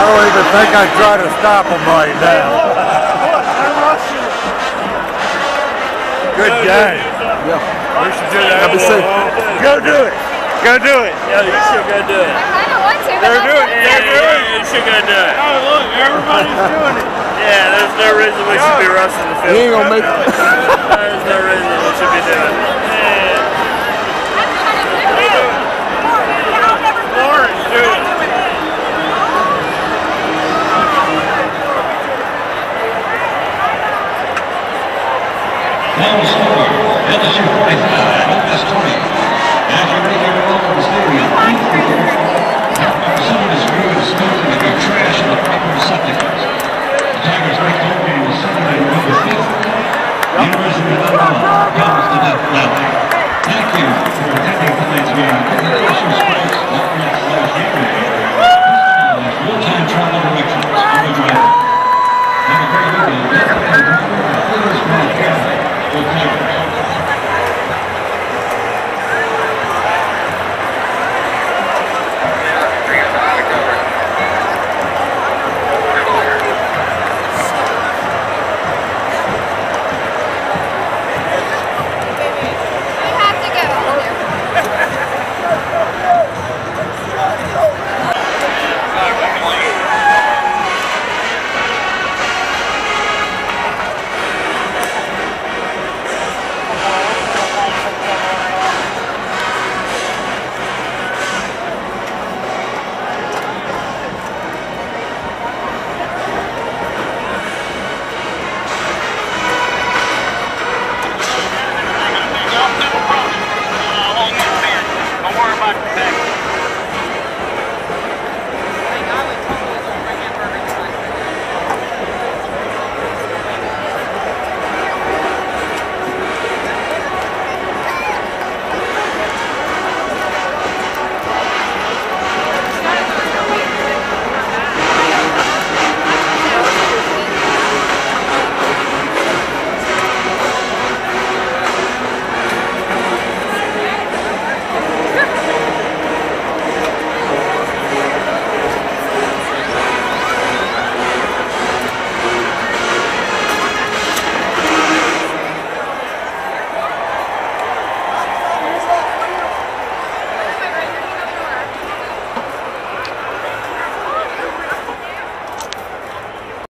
think I'd try to stop him right now. Good game. Yeah. We should do that. Have a seat. Go do it. Go do it. Yeah, you should go do it. I kind of want to, but They're doing it. not They're fair. doing it. You should go do it. Oh, look, everybody's doing it. Yeah, there's no reason we should be rushing the field. He ain't gonna make it. There's no reason we should be doing it. Now scoring at the 245, Lucas Tony. As you ready here at Auburn Stadium, some of his view is smoking to be trash in the proper receptacles. The Tigers make home game is Saturday, November 5th. University of Alabama comes to Death Valley. Thank you for attending tonight's game. Congratulations, folks. Thank you. Good night.